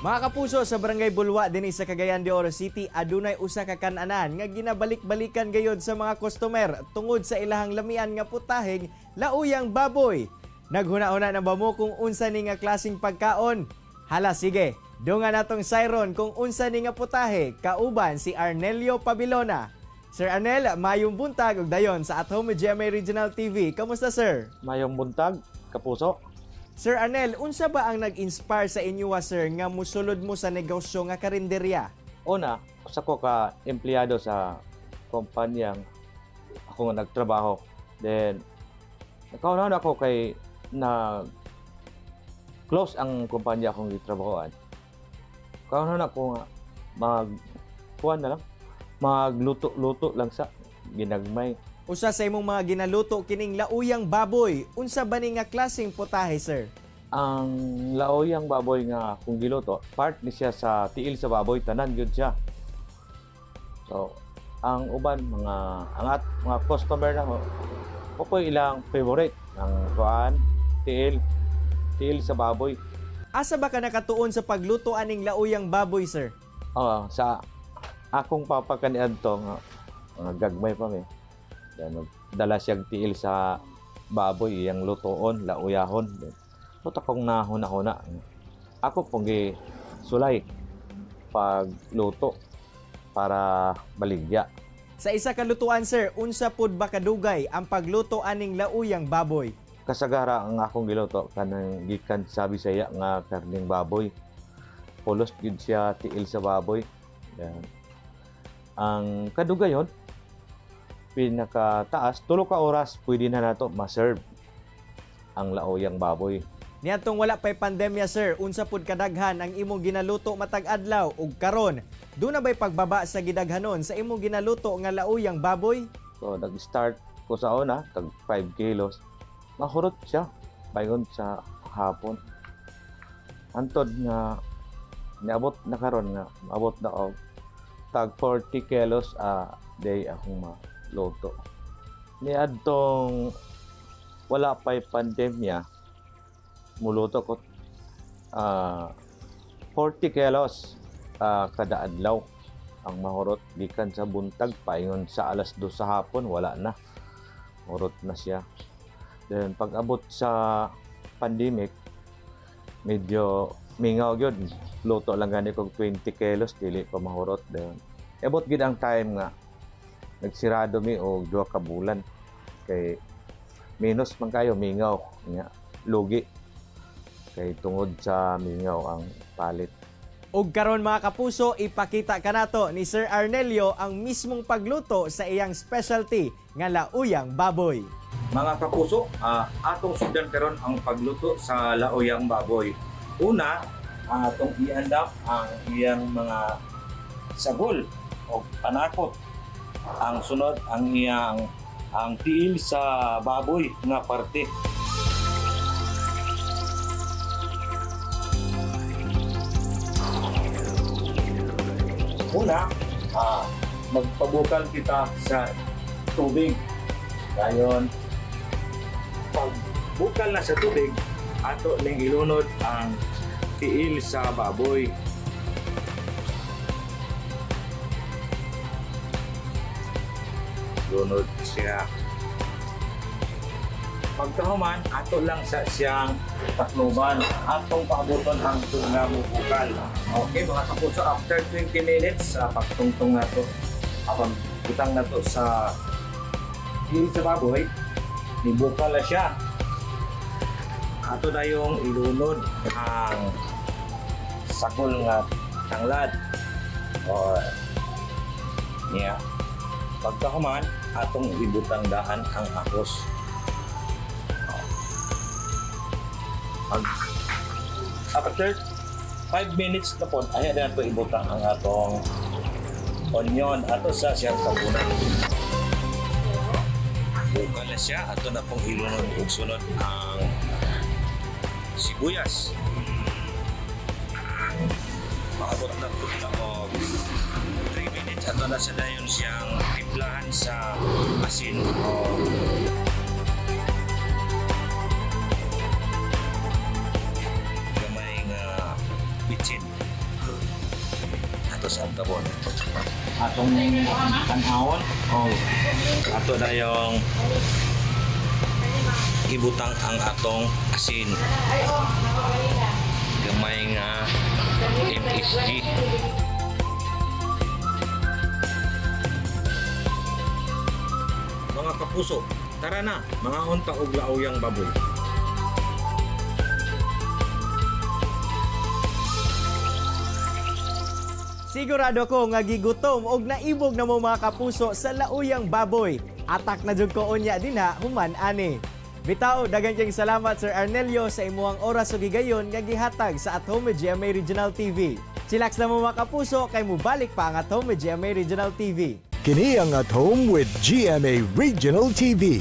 Mga kapuso sa Barangay Bulwa dinhi sa Cagayan de Oro City adunay usa ka kananan nga ginabalik-balikan gayod sa mga customer tungod sa ilahang lamian nga putaheng lauyang baboy. Naghuna-una na ba mo kung unsa ni nga klasing pagkaon? Hala sige, dunga natong Siron kung unsa ni nga putahe kauban si Arnelio Pabilona. Sir Arnel, mayong buntag ug dayon sa At Home GMA Regional TV. Kamusta sir? Mayong buntag, kapuso. Sir Arnel, unsa ba ang nag-inspire sa inyo wa, sir nga musulod mo sa negosyo nga karinderya? Una, usa ko ka empleyado sa kumpanyang ako nga nagtrabaho. Then, nakaunahon ako kay na close ang kumpanya akong gitrabahoan. Kaunahan ako nga mag kuan na lang magluto-luto lang sa ginagmay. Usa sa imong mga ginaluto kining lauyang baboy, unsa ba ni nga klaseng putahe, sir? Ang laoyang baboy nga kung giluto, part ni siya sa tiil sa baboy, tanan yun siya. So, ang uban mga angat mga customer na mo, po ilang favorite ang kuan, tiil, tiil sa baboy. Asa ba ka nakatuon sa pagluto aning lauyang baboy, sir? Oh, sa akong papakaniad to nga gagmay pa mi. Then dala siyang tiil sa baboy iyang lutoon, lauyahon. Ito akong nahuna-huna. Ako pong gi sulay pag luto para baligya. Sa isa ka lutuan, sir, unsa pud ba kadugay ang pagluto aning lauyang baboy? Kasagara ang akong giluto kanang gikan sa Bisaya nga karning baboy. Pulos gid siya tiil sa baboy. Yan. Ang kadugayon pinakataas tulo ka oras pwede na nato ma-serve ang laoyang baboy. Niadtong wala pay pandemya, sir, unsa pud kadaghan ang imong ginaluto matag adlaw ug karon? Do na ba'y pagbaba sa gidaghanon sa imong ginaluto nga lauyang baboy? So nag-start ko sa una tag 5 kilos. Mahurot siya bayon sa hapon. Antod nga niabot na karon nga abot na og tag 40 kilos a day akong maluto. Niadtong wala pa'y pandemya, muluto ko ah 40 kilos ah, kada adlaw. Ang mahurot gikan sa buntag paingon sa alas 2 sa hapon wala na. Hurot na siya. Then pag abot sa pandemic medyo mingaw gyud. Luto lang gani kog 20 kilos dili pa mahurot. Then abot gid ang time nga nagsirado mi og duha ka bulan kay minus man kayo mingaw nga lugi kay tungod sa mingaw ang palit Ug karon mga kapuso, ipakita ka nato ni Sir Arnelio ang mismong pagluto sa iyang specialty nga lauyang baboy. Mga kapuso, ah, atong sundan karon ang pagluto sa laoyang baboy. Una, atong iandap ang iyang mga sagol o panakot. Ang sunod, ang iyang ang tiil sa baboy nga parte. Una, ah, magpabukal kita sa tubig. Gayon, pag bukal na sa tubig, ato ning ilunod ang tiil sa baboy. Lunod siya. Pagkahuman, ato lang sa siyang takloban. Atong paabuton ang nga bukal. Okay, mga kapuso, after 20 minutes, sa pagtungtong na to, apang butang na to sa tiil sa baboy, nibukal na siya. Ato na yung ilunod ang sakol nga tanglad. O, niya. Pagkahuman, atong ibutang daan ang ahos. Pag, after 5 minutes na po, ayan na ito ibutang ang atong onion ato sa siyang tabunan. Bukal na siya, ato na pong ilunod ug sunod ang sibuyas. Maabot na po na og 3 minutes ato na sa dayon siyang timplahan sa asin o gamay nga bitsin. sa gabon. Atong tanawon o ato na yung ibutang ang atong asin. Gamay nga MSG. Mga kapuso, tara na, mga unta og lauyang baboy. Sigurado ko nga gigutom og naibog na mo mga kapuso sa lauyang baboy. Atak na jud ko unya dinha human ani. Bitaw, daghang salamat Sir Arnelio sa imuhang oras ug gigayon nga gihatag sa At Home GMA Regional TV. Chillax na mo mga kapuso kay mubalik pa ang At Home GMA Regional TV. Kini ang At Home with GMA Regional TV.